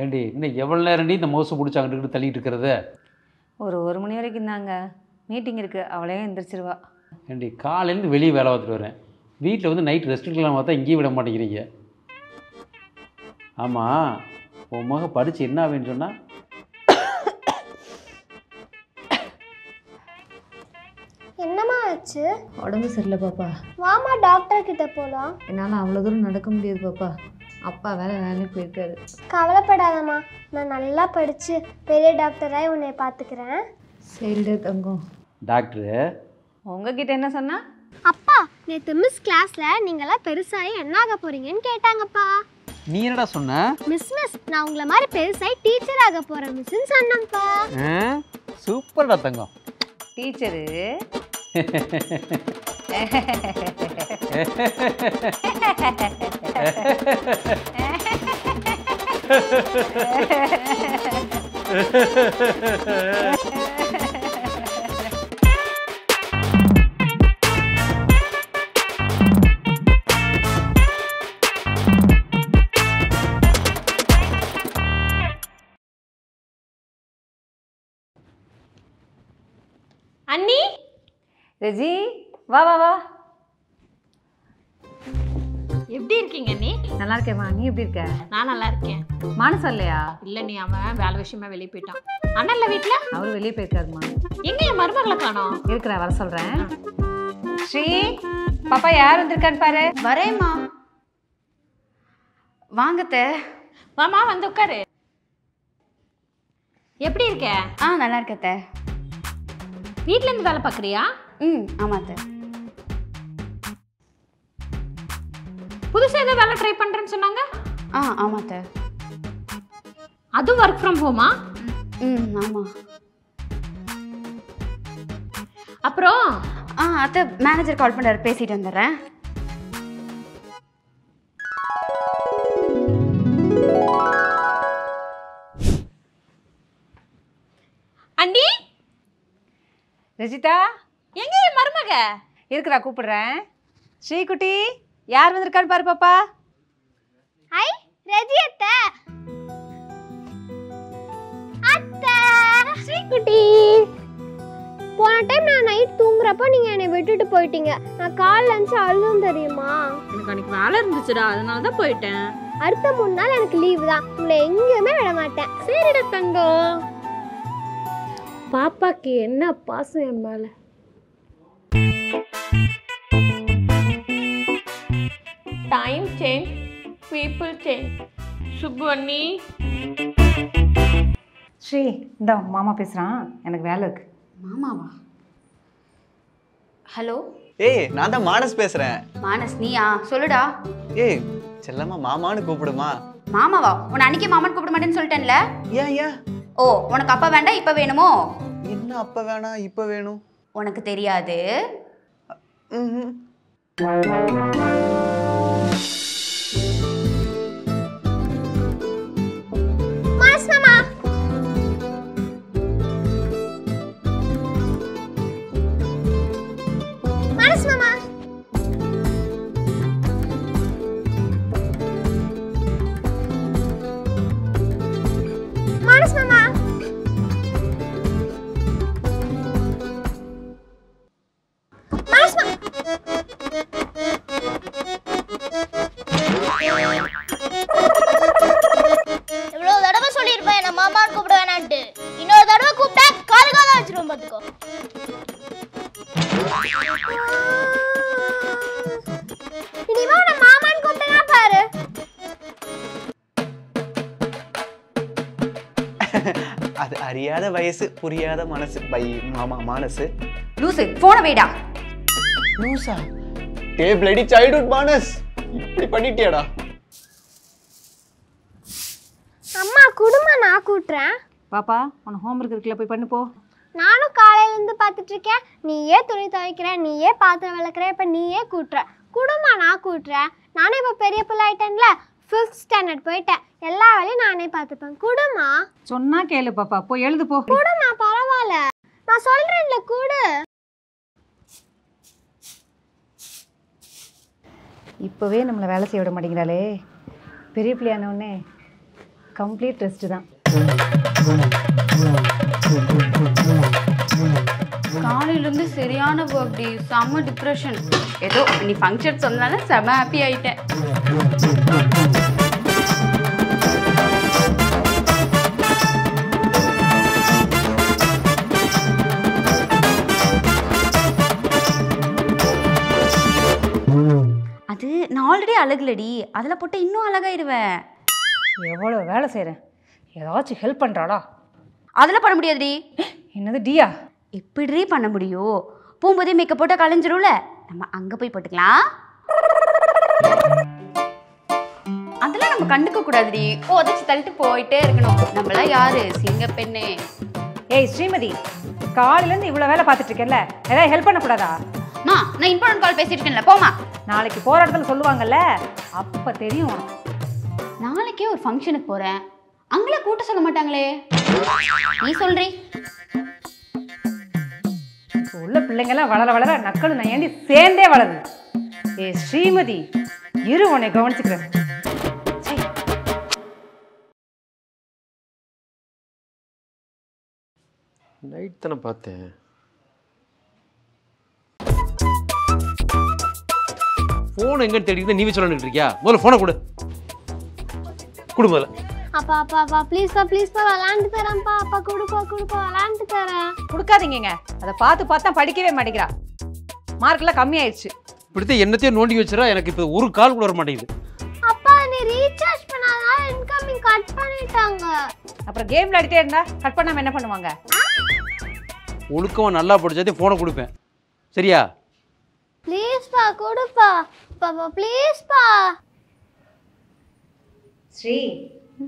ஏண்டி இன்னும் எவ்வளோ நேரம்டி இந்த மோசம் பிடிச்சி அங்கிட்டு தள்ளிட்டு இருக்கிறது? ஒரு ஒரு மணி வரைக்கும் தாங்க மீட்டிங் இருக்குது அவளே எந்திரிச்சிருவா. ஏண்டி காலையிலேருந்து வெளியே வேலை பார்த்துட்டு வரேன். வீட்டில் வந்து நைட் ரெஸ்ட் எடுக்கலாம் பார்த்தா இங்கேயும் விட மாட்டேங்கிறீங்க. ஆமாம் உன் மக படித்து என்ன ஆவேன்னு சொன்னால் என்னம்மா ஆச்சு? உடம்பு சரியில்லை பாப்பா. வாமா டாக்டர் கிட்ட போலாம். என்னால் அவ்வளோ தூரம் நடக்க முடியாது பாப்பா. அப்பா வேலை வேலைக்கு போயிருக்காரு. கவலைப்படாதம்மா நான் நல்லா படிச்சு பெரிய டாக்டராக உன்னை பார்த்துக்கிறேன். சரிடா தங்கம். டாக்டரு. உங்ககிட்ட என்ன சொன்னா? அப்பா நேற்று மிஸ் கிளாஸ்ல நீங்களாம் பெருசாகி என்ன ஆக போறீங்கன்னு கேட்டாங்கப்பா. நீ என்னடா சொன்ன? மிஸ் மிஸ் நான் உங்களை மாதிரி பெருசாகி டீச்சர் ஆக போறேன் மிஸ்ன்னு சொன்னேன்ப்பா. சூப்பர்டா தங்கம். டீச்சரு அண்ணி ரெஜி வா வா வா. எப்படி இருக்கீங்க நீ? நல்லா இருக்கேம்மா. நீ எப்படி இருக்க? நான் நல்லா இருக்கேன். மானசா இல்லையா? இல்ல நீ அவன் வேலை விஷயமா வெளியே போயிட்டான். அண்ணன் இல்ல வீட்ல? அவரு வெளியே போயிருக்காருமா எங்க என் மருமகளை காணோம்? இருக்கிற வர சொல்கிறேன் ஸ்ரீ பாப்பா யார் வந்திருக்கான்னு பாரு. வரேம்மா. வாங்கத்த மாமா வந்து உட்காரு. எப்படி இருக்க? ஆ நல்லா இருக்கத்த வீட்ல இருந்து வேலை பார்க்கறியா? ம் ஆமாத்த புதுசா ஏதோ வேலை ட்ரை பண்றேன்னு சொன்னாங்க? ஆ ஆமாத்த. அதுவும் ஒர்க் ஃப்ரம் ஹோமா ம் ஆமாம் அப்புறம்? ஆ அத்தை மேனேஜர் கால் பண்ணுறாரு பேசிட்டு வந்துடுறேன். அண்டி ரஜிதா? எங்க என் மருமக? இருக்கிறா கூப்பிடுறேன்? ஸ்ரீகுட்டி? யார் வந்திருக்கான்னு பாரு பாப்பா. ஐ ரெஜி அத்தை. அத்தை. ஸ்ரீகுட்டி. போன டைம் நான் நைட் தூங்குறப்ப நீங்க என்னை விட்டுட்டு போயிட்டீங்க. நான் கால் லஞ்ச் அழுதும் தெரியுமா? எனக்கு அன்னைக்கு வேலை இருந்துச்சுடா அதனால தான் போயிட்டேன். அடுத்த மூணு நாள் எனக்கு லீவு தான். உங்களை எங்கேயுமே விட மாட்டேன். சரிடா தங்கம். பாப்பாக்கு என்ன பாசம் என் மேல? Time change people change Subbu அண்ணி ஸ்ரீ இந்த மாமா பேசுகிறான் எனக்கு வேலை இருக்கு. மாமாவா? ஹலோ? ஏய் நான் தான் மானஸ் பேசுறேன். மானஸ் நீயா? சொல்லுடா. ஏய் செல்லம்மா மாமான்னு கூப்பிடுமா? மாமாவா? உன்னை அன்னைக்கே மாமன் கூப்பிட மாட்டேன்னு சொல்லிட்டேன்ல. ஏன் ஏன்? ஓ உனக்கு அப்பா வேண்டாம் இப்போ வேணுமோ? என்ன அப்ப வேணாம் இப்ப வேணும்? உனக்கு தெரியாது. ம்ஹும். அது அறியாத வயசு புரியாத மனசு பை மாமா மானசு. லூசு ஃபோனை வைடா. லூசா? டே பிளடி சைல்ட்ஹுட் மானஸ். இப்படி பண்ணிட்டியாடா. அம்மா குடும்ப நான் கூட்டுறேன். பாப்பா உனக்கு ஹோம்ஒர்க் இருக்குல்ல போய் பண்ணு போ. நானும் காலையில இருந்து பார்த்துட்டு இருக்கேன் நீயே துணி துவைக்கிற நீயே பாத்திரம் விளக்குற இப்போ நீயே கூட்டுற. குடும்பம் நான் கூட்டுறேன். நானே இப்போ பெரிய பிள்ளை ஆயிட்டேன்ல ஃபிஃப்த் ஸ்டாண்டர்ட் போயிட்டேன். எல்லா வேலையும் நானே பார்த்துப்பேன். குடுமா? சொன்னா கேளு பாப்பா. போய் எழுது போ. குடுமா பரவாயில்ல. நான் சொல்றேன்ல கூடு. இப்போவே நம்மளை வேலை செய்ய விட மாட்டேங்கிறாளே. பெரிய பிள்ளையானவுடனே கம்ப்ளீட் ரெஸ்ட் தான். காலையிலேருந்து சரியான ஒர்க் டே செம்ம டிப்ரெஷன் ஏதோ நீ ஃபங்க்ஷன் சொன்னால செம்ம ஹாப்பி ஆயிட்டேன். அது நான் ஆல்ரெடி அழகுலடி. அதில் போட்டு இன்னும் அழகாயிருவேன். எவ்வளோ வேலை செய்கிறேன் ஏதாச்சும் ஹெல்ப் பண்ணுறாளா அதில் பண்ண முடியாதுடி. என்னது டியா? எப்படி பண்ண முடியும் போகும்போதே மேக்கப் போட்டால் கலைஞ்சிரும்ல. நம்ம அங்கே போய் போட்டுக்கலாம். அதெல்லாம் நம்ம கண்டுக்க கூடாதுடி. உதச்சி தள்ளிட்டு போயிட்டே இருக்கணும். நம்மளாம் யாரு? சிங்க பெண்ணே. ஏய் ஸ்ரீமதி காலையிலேருந்து இவ்வளோ வேலை பார்த்துட்டு இருக்கேன்ல. ஏதாவது ஹெல்ப் பண்ணக்கூடாதா? மா நான் இம்பார்ட்டன்ட் கால் பேசிட்டு இருக்கேன்ல போமா நாளைக்கு போகிற இடத்துல சொல்லுவாங்கல்ல அப்போ தெரியும் உனக்கு. நாளைக்கே ஒரு ஃபங்க்ஷனுக்கு போறேன். அங்கே கூட்ட சொல்ல மாட்டாங்களே. நீ சொல்றி. உள்ள பிள்ளைங்கெல்லாம் வளர வளர நக்கல் நான் ஏண்டி சேர்ந்தே வளருது. ஏ ஸ்ரீமதி இரு உன்னை கவனிச்சுக்கிறேன். நைட் தானே பார்த்தேன். ஃபோன் எங்கன்னு தேடிக்கிட்டு நீ சொல்லணுட்டு இருக்கியா? முதல்ல ஃபோனை கொடு. கொடு முதல்ல. அப்பா அப்பா அப்பா ப்ளீஸ்ப்பா ப்ளீஸ்ப்பா விளாண்டு தரேன்ப்பா அப்பா கொடுப்பா கொடுப்பா விளாண்டு தரேன். கொடுக்காதீங்க அதை பார்த்து பார்த்தா படிக்கவே மாட்டேங்கிறா. மார்க்கெல்லாம் கம்மியாயிடுச்சு. இப்படித்தான் என்னத்தையும் நோண்டி வச்சிடா எனக்கு இப்போ ஒரு கால் கூட வர மாட்டேங்குது அப்பா நீ ரீசார்ஜ் பண்ணாதான் இன்கமிங் கட் பண்ணிட்டாங்க. அப்புறம் கேம் விளையாடிட்டே இருந்தா கட் பண்ணாம என்ன பண்ணுவாங்க? ஒழுக்கமாக நல்லா படிச்சாதே ஃபோனை கொடுப்பேன். சரியா? ப்ளீஸ்ப்பா கொடுப்பா. பாப்பா ப்ளீஸ்ப்பா ஸ்ரீ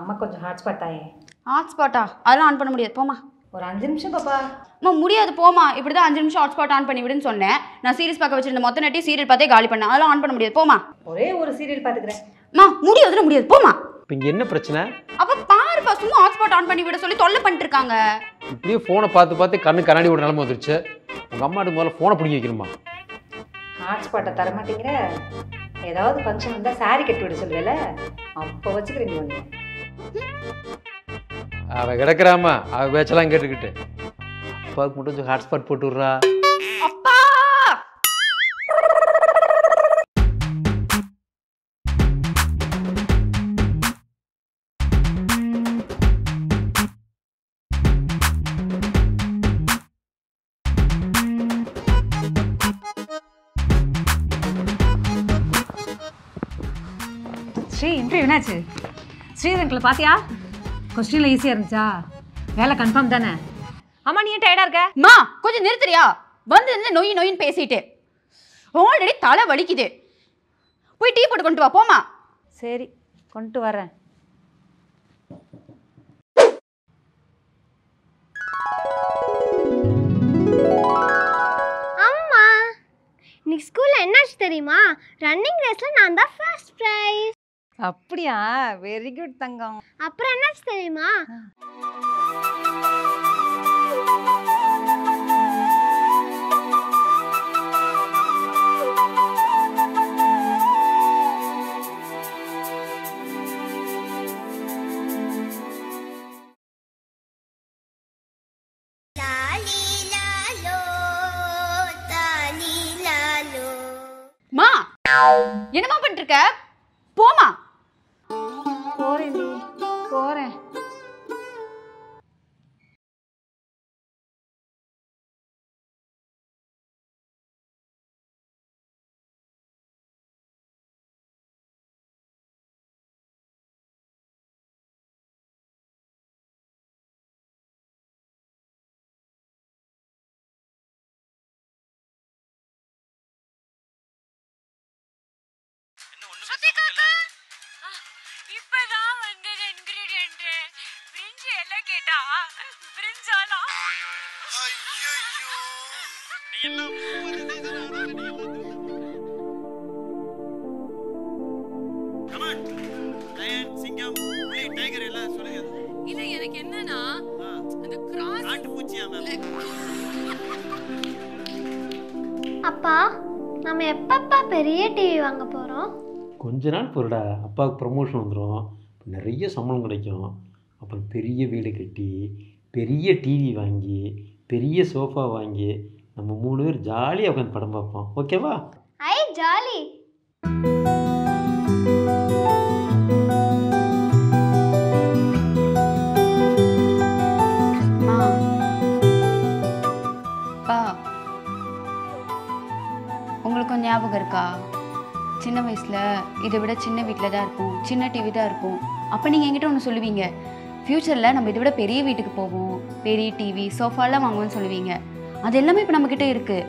அம்மா கொஞ்சம் ஹாட்ஸ்பாட் தாயே ஹாட்ஸ்பாட்டா அதெல்லாம் ஆன் பண்ண முடியாது. போமா ஒரு அஞ்சு நிமிஷம் பாப்பா. அம்மா முடியாது. போமா இப்படி தான் அஞ்சு நிமிஷம் ஹாட்ஸ்பாட் ஆன் பண்ணி விடுன்னு சொன்னேன். நான் சீரிஸ் பார்க்க வச்சிருந்த மொத்த நட்டி சீரியல் பார்த்தே காலி பண்ணேன். அதெல்லாம் ஆன் பண்ண முடியாது. போமா ஒரே ஒரு சீரியல் பார்த்துக்கிறேன் அம்மா முடியாதுல முடியாது. போமா இப்போ இங்கே என்ன பிரச்சனை? அப்ப பாருப்பா சும்மா ஹாட்ஸ்பாட் ஆன் பண்ணி விட சொல்லி தொல்லை பண்ணிட்டு இருக்காங்க. இப்படியே ஃபோனை பார்த்து பார்த்து கண்ணு கண்ணாடி ஒரு நிலம வந்துருச்சு. உங்கள் அம்மாட்டு முதல்ல ஃபோனை பிடிக்க வைக்கணுமா? ஹாட்ஸ்பாட்டை தரமாட்டேங்கிற? ஏதாவது ஃபங்க்ஷன் வந்தால் சாரி கட்டி விட சொல்லுவேல? அப்போ வச்சுக்கிறீங்க ஒன்று அவள் கிடக்குறாமா அவள் பேச்செல்லாம் கேட்டுக்கிட்டு. அப்பாவுக்கு மட்டும் கொஞ்சம் ஹாட்ஸ்பாட் போட்டு இன்டர்வியூ என்னாச்சு? ஸ்ரீரங்கில் பார்த்தியா கொஸ்டினில் ஈஸியாக இருந்துச்சா? வேலை கன்ஃபார்ம் தானே? அம்மா நீ ஏன் டயர்டாக இருக்க? அம்மா கொஞ்சம் நிறுத்துறியா? வந்து இருந்து நொய் நொயின்னு பேசிட்டு. ஆல்ரெடி தலை வலிக்குது. போய் டீ போட்டு கொண்டு வா போமா சரி கொண்டு வரேன் அம்மா இன்னைக்கு ஸ்கூல்ல என்னாச்சு தெரியுமா? ரன்னிங் ரேஸ்ல நான் தான் ஃபர்ஸ்ட் ப்ரைஸ் அப்படியா? வெரி குட் தங்கம். அப்புறம் என்னாச்சு தெரியுமா? மா என்னம்மா பண்ணிட்டு இருக்க? போமா போறேன் போகிறேன் இப்பதான் வந்தது இன்கிரீடியன்ட் பிரிஞ்சு எல்லாம் கேட்டா பிரிஞ்சாலா சிங்கம் புலி டைகர் எல்லாம் சொல்லுங்க. இல்ல எனக்கு என்னன்னா அந்த கிராஸ் காட்டுப்பூச்சியா மேம் அப்பா நம்ம எப்பப்பா பெரிய டிவி வாங்க போறோம்? கொஞ்ச நாள் பொருடா அப்பாவுக்கு ப்ரமோஷன் வந்துடும் நிறைய சம்பளம் கிடைக்கும். அப்புறம் பெரிய வீடு கட்டி பெரிய டிவி வாங்கி பெரிய சோஃபா வாங்கி நம்ம மூணு பேர் ஜாலியாக உட்காந்து படம் பார்ப்போம். ஓகேவா ஐ ஜாலி உங்களுக்கு ஞாபகம் இருக்கா? சின்ன வயசில் இதை விட சின்ன வீட்டில் தான் இருக்கும் சின்ன டிவி தான் இருக்கும். அப்போ நீங்கள் என்கிட்ட ஒன்று சொல்லுவீங்க ஃப்யூச்சரில் நம்ம இதை விட பெரிய வீட்டுக்கு போவோம் பெரிய டிவி சோஃபாலாம் வாங்குவோம்னு சொல்லுவீங்க. அது எல்லாமே இப்போ நம்மக்கிட்ட இருக்குது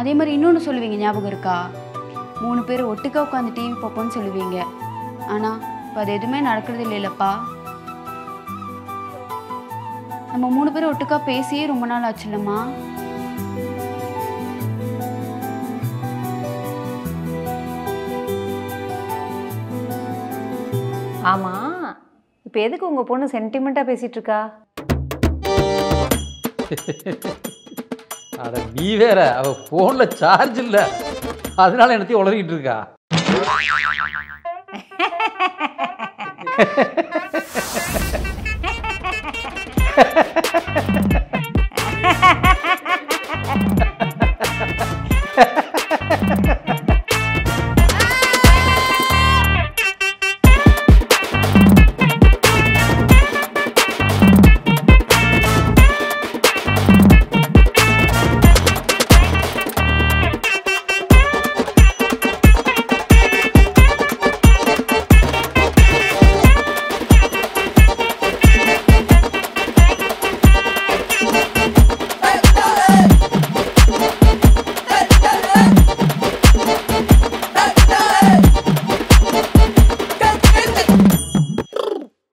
அதே மாதிரி இன்னொன்று சொல்லுவீங்க ஞாபகம் இருக்கா? மூணு பேர் ஒட்டுக்கா உட்காந்து டிவி பார்ப்போம்னு சொல்லுவீங்க. ஆனால் இப்போ அது எதுவுமே நடக்கிறது இல்லைல்லப்பா நம்ம மூணு பேரும் ஒட்டுக்கா பேசியே ரொம்ப நாள் ஆச்சுல்லம்மா ஆமா. இப்போ எதுக்கு உங்க பொண்ணு சென்டிமெண்ட்டா பேசிட்டு இருக்கா அட நீ வேற. அவ ஃபோனில் சார்ஜ் இல்லை. அதனால என்னத்தையும் உளறிக்கிட்டு இருக்கா? Ha